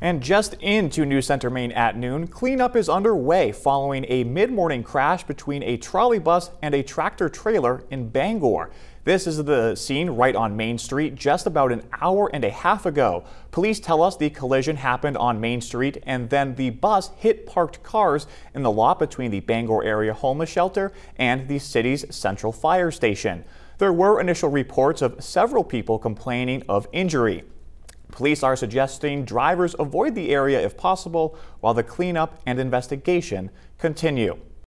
And just into News Center Maine at noon, cleanup is underway following a mid-morning crash between a trolley bus and a tractor trailer in Bangor. This is the scene right on Main Street just about an hour and a half ago. Police tell us the collision happened on Main Street and then the bus hit parked cars in the lot between the Bangor area homeless shelter and the city's central fire station. There were initial reports of several people complaining of injury. Police are suggesting drivers avoid the area if possible while the cleanup and investigation continue.